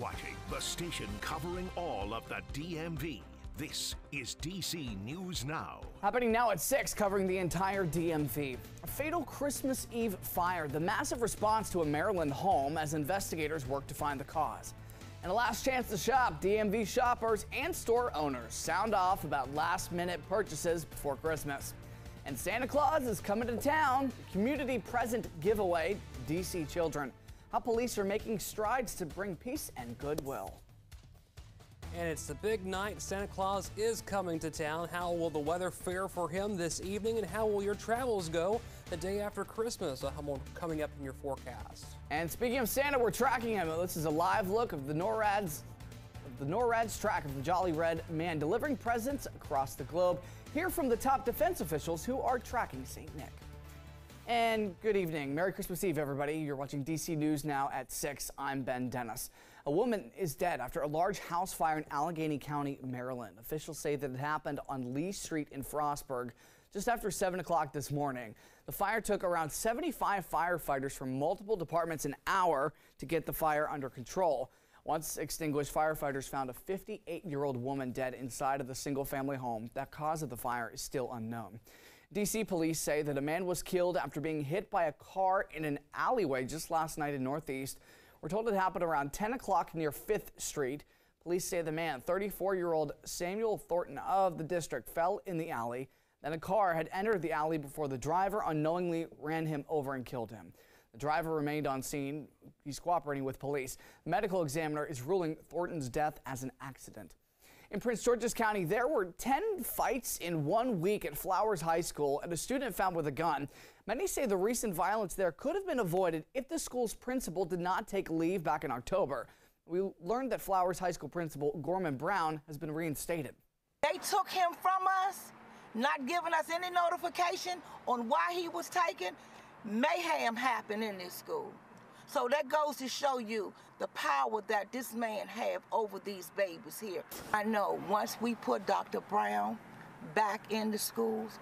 watching the station covering all of the DMV. This is DC News Now. Happening now at 6, covering the entire DMV. A fatal Christmas Eve fire, the massive response to a Maryland home as investigators work to find the cause. And a last chance to shop, DMV shoppers and store owners sound off about last minute purchases before Christmas. And Santa Claus is coming to town, community present giveaway, DC children. How police are making strides to bring peace and goodwill. And it's the big night. Santa Claus is coming to town. How will the weather fare for him this evening? And how will your travels go the day after Christmas? Uh, coming up in your forecast. And speaking of Santa, we're tracking him. This is a live look of the NORAD's the NORAD's track of the Jolly Red Man delivering presents across the globe. Hear from the top defense officials who are tracking St. Nick. And good evening. Merry Christmas Eve, everybody. You're watching DC News now at 6. I'm Ben Dennis. A woman is dead after a large house fire in Allegany County, Maryland. Officials say that it happened on Lee Street in Frostburg just after 7 o'clock this morning. The fire took around 75 firefighters from multiple departments an hour to get the fire under control. Once extinguished, firefighters found a 58 year old woman dead inside of the single family home. The cause of the fire is still unknown. DC police say that a man was killed after being hit by a car in an alleyway just last night in Northeast. We're told it happened around 10 o'clock near 5th Street. Police say the man, 34 year old Samuel Thornton of the district, fell in the alley. Then a car had entered the alley before the driver unknowingly ran him over and killed him. The driver remained on scene. He's cooperating with police. Medical examiner is ruling Thornton's death as an accident. In Prince George's County, there were 10 fights in one week at Flowers High School and a student found with a gun. Many say the recent violence there could have been avoided if the school's principal did not take leave back in October. We learned that Flowers High School principal Gorman Brown has been reinstated. They took him from us, not giving us any notification on why he was taken. Mayhem happened in this school. So that goes to show you the power that this man have over these babies here. I know once we put Dr. Brown back in the schools,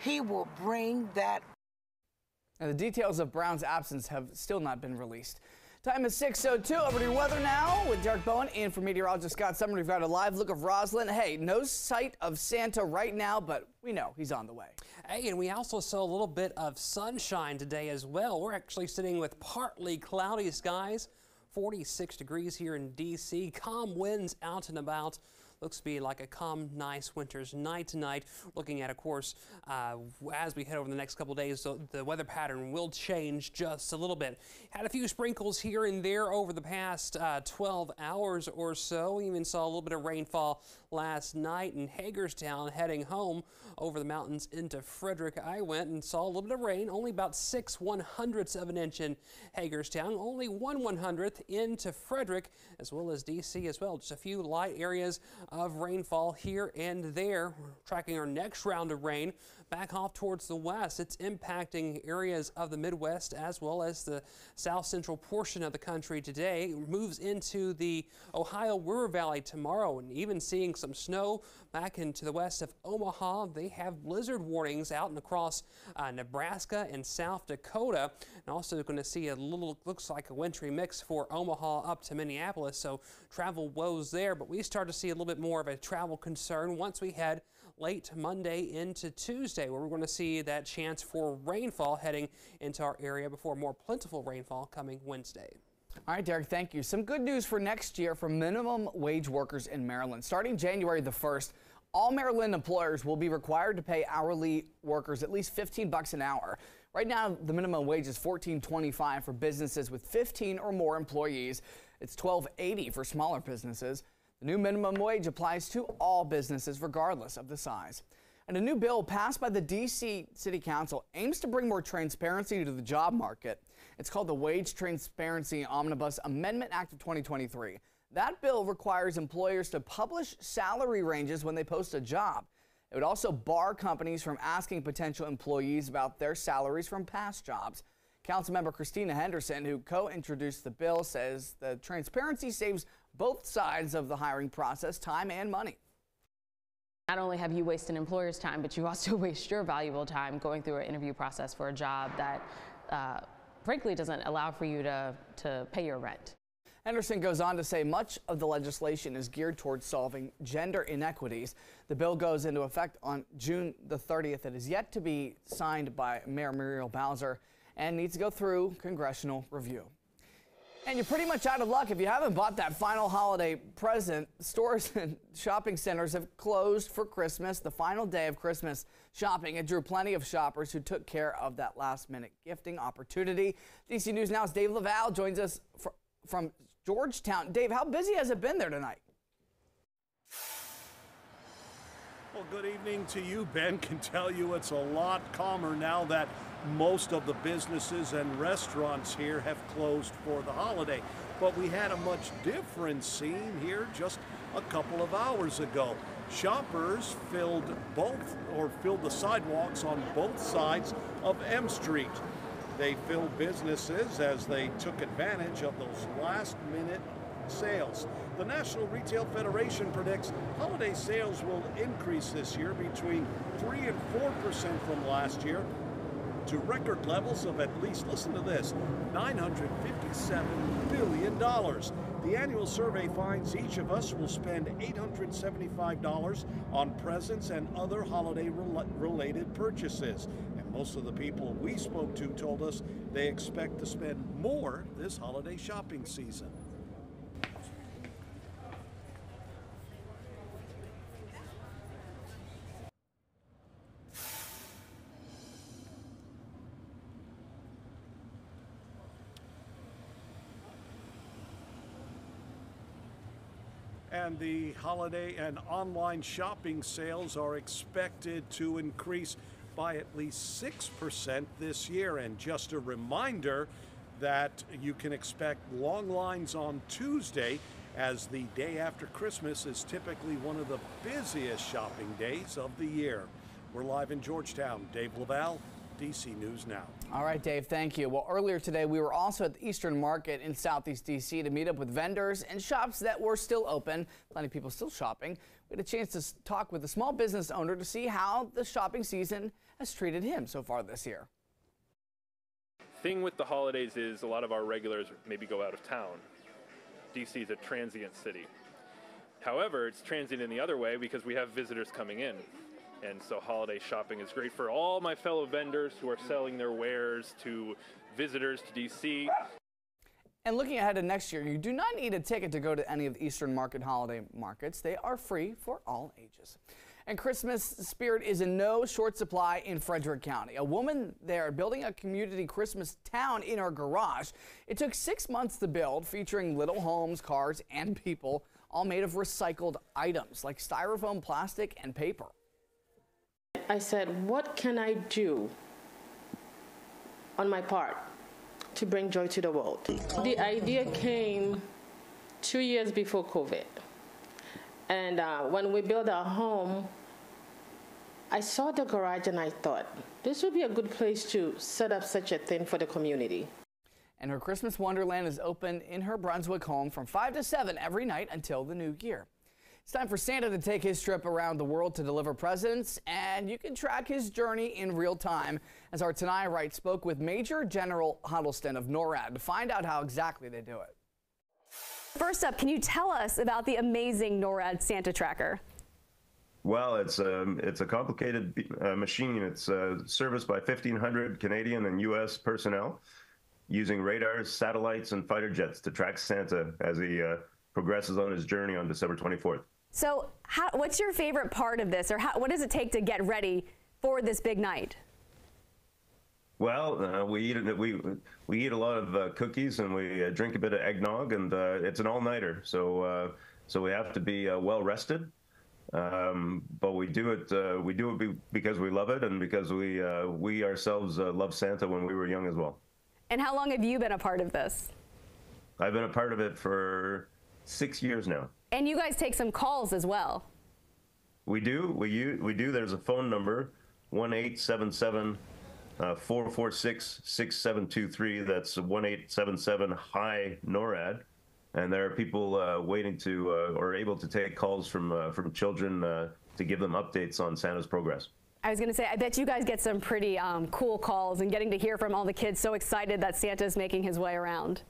he will bring that. Now, the details of Brown's absence have still not been released. Time is 6.02. Over to weather now with Derek Bowen and for meteorologist Scott Summer. We've got a live look of Rosslyn. Hey, no sight of Santa right now, but we know he's on the way. Hey, and we also saw a little bit of sunshine today as well. We're actually sitting with partly cloudy skies. 46 degrees here in D.C. Calm winds out and about. Looks to be like a calm, nice winter's night tonight. Looking at, of course, uh, as we head over the next couple days, the, the weather pattern will change just a little bit. Had a few sprinkles here and there over the past uh, 12 hours or so. Even saw a little bit of rainfall last night in Hagerstown heading home over the mountains into Frederick. I went and saw a little bit of rain, only about six one hundredths of an inch in Hagerstown, only one one hundredth into Frederick, as well as D.C. as well. Just a few light areas of rainfall here and there. We're tracking our next round of rain back off towards the west. It's impacting areas of the Midwest as well as the south central portion of the country today. It moves into the Ohio River Valley tomorrow and even seeing some snow back into the west of Omaha. They have blizzard warnings out and across uh, Nebraska and South Dakota. And also going to see a little, looks like a wintry mix for Omaha up to Minneapolis. So travel woes there, but we start to see a little bit more of a travel concern once we head late Monday into Tuesday, where we're going to see that chance for rainfall heading into our area before more plentiful rainfall coming Wednesday. All right, Derek, thank you. Some good news for next year for minimum wage workers in Maryland. Starting January the 1st, all Maryland employers will be required to pay hourly workers at least 15 bucks an hour. Right now, the minimum wage is $14.25 for businesses with 15 or more employees. It's $12.80 for smaller businesses. The new minimum wage applies to all businesses regardless of the size. And a new bill passed by the D.C. City Council aims to bring more transparency to the job market. It's called the Wage Transparency Omnibus Amendment Act of 2023. That bill requires employers to publish salary ranges when they post a job. It would also bar companies from asking potential employees about their salaries from past jobs. Councilmember Christina Henderson, who co-introduced the bill, says the transparency saves both sides of the hiring process time and money. Not only have you wasted employer's time, but you also waste your valuable time going through an interview process for a job that uh, frankly doesn't allow for you to, to pay your rent. Henderson goes on to say much of the legislation is geared towards solving gender inequities. The bill goes into effect on June the 30th. It is yet to be signed by Mayor Muriel Bowser and needs to go through congressional review. And you're pretty much out of luck if you haven't bought that final holiday present. Stores and shopping centers have closed for Christmas, the final day of Christmas shopping. It drew plenty of shoppers who took care of that last minute gifting opportunity. DC News Now's Dave Laval joins us from Georgetown. Dave, how busy has it been there tonight? Well, good evening to you. Ben can tell you it's a lot calmer now that most of the businesses and restaurants here have closed for the holiday. But we had a much different scene here just a couple of hours ago. Shoppers filled both or filled the sidewalks on both sides of M Street. They filled businesses as they took advantage of those last minute sales. The National Retail Federation predicts holiday sales will increase this year between 3 and 4% from last year to record levels of at least, listen to this, $957 billion. The annual survey finds each of us will spend $875 on presents and other holiday related purchases. And most of the people we spoke to told us they expect to spend more this holiday shopping season. And the holiday and online shopping sales are expected to increase by at least 6% this year. And just a reminder that you can expect long lines on Tuesday as the day after Christmas is typically one of the busiest shopping days of the year. We're live in Georgetown. Dave Laval, DC News Now. All right, Dave, thank you. Well, earlier today, we were also at the Eastern Market in Southeast DC to meet up with vendors and shops that were still open. Plenty of people still shopping. We had a chance to talk with a small business owner to see how the shopping season has treated him so far this year. Thing with the holidays is a lot of our regulars maybe go out of town. DC is a transient city. However, it's transient in the other way because we have visitors coming in. And so holiday shopping is great for all my fellow vendors who are selling their wares to visitors to DC. And looking ahead to next year, you do not need a ticket to go to any of the Eastern Market holiday markets. They are free for all ages. And Christmas spirit is in no short supply in Frederick County. A woman there building a community Christmas town in her garage. It took six months to build, featuring little homes, cars, and people, all made of recycled items like styrofoam, plastic, and paper. I said, what can I do on my part to bring joy to the world? The idea came two years before COVID. And uh, when we built our home, I saw the garage and I thought, this would be a good place to set up such a thing for the community. And her Christmas Wonderland is open in her Brunswick home from 5 to 7 every night until the new year. It's time for Santa to take his trip around the world to deliver presents, and you can track his journey in real time as our Tanaya Wright spoke with Major General Huddleston of NORAD to find out how exactly they do it. First up, can you tell us about the amazing NORAD Santa Tracker? Well, it's a, um, it's a complicated uh, machine. It's uh, serviced by 1,500 Canadian and U.S. personnel using radars, satellites, and fighter jets to track Santa as he uh, progresses on his journey on December 24th. So, how, what's your favorite part of this, or how, what does it take to get ready for this big night? Well, uh, we eat we we eat a lot of uh, cookies and we uh, drink a bit of eggnog, and uh, it's an all-nighter. So uh, so we have to be uh, well rested. Um, but we do it we do it because we love it and because we we ourselves loved Santa when we were young as well. And how long have you been a part of this? I've been a part of it for six years now. And you guys take some calls as well. We do. We use, we do. There's a phone number, one eight seven seven uh, four four six six seven two three. That's one eight seven seven Hi NORAD, and there are people uh, waiting to uh, or able to take calls from uh, from children uh, to give them updates on Santa's progress. I was going to say, I bet you guys get some pretty um, cool calls and getting to hear from all the kids so excited that Santa's making his way around.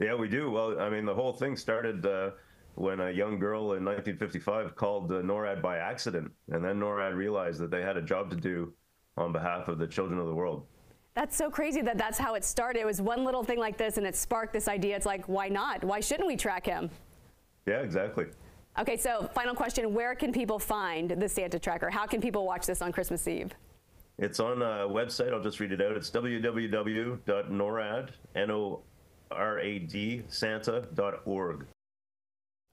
Yeah, we do. Well, I mean, the whole thing started uh, when a young girl in 1955 called uh, NORAD by accident, and then NORAD realized that they had a job to do on behalf of the children of the world. That's so crazy that that's how it started. It was one little thing like this, and it sparked this idea. It's like, why not? Why shouldn't we track him? Yeah, exactly. Okay, so final question: Where can people find the Santa Tracker? How can people watch this on Christmas Eve? It's on a website. I'll just read it out. It's www.norad, N-O-R-A-D, Santa.org.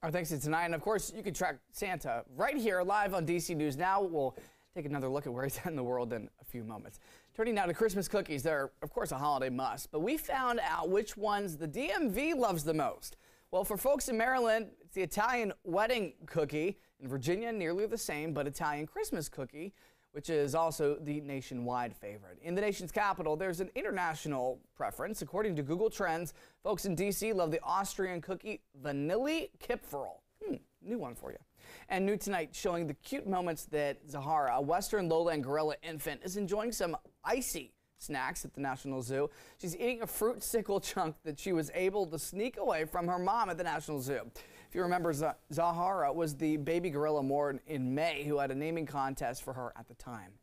Our thanks to tonight. And of course, you can track Santa right here live on DC News Now. We'll take another look at where he's at in the world in a few moments. Turning now to Christmas cookies. They're, of course, a holiday must, but we found out which ones the DMV loves the most. Well, for folks in Maryland, it's the Italian wedding cookie. In Virginia, nearly the same, but Italian Christmas cookie, which is also the nationwide favorite. In the nation's capital, there's an international preference. According to Google Trends, folks in D.C. love the Austrian cookie Vanille Kipferl. Hmm, new one for you. And new tonight, showing the cute moments that Zahara, a western lowland gorilla infant, is enjoying some icy snacks at the National Zoo. She's eating a fruit sickle chunk that she was able to sneak away from her mom at the National Zoo. If you remember, Zahara was the baby gorilla born in May who had a naming contest for her at the time.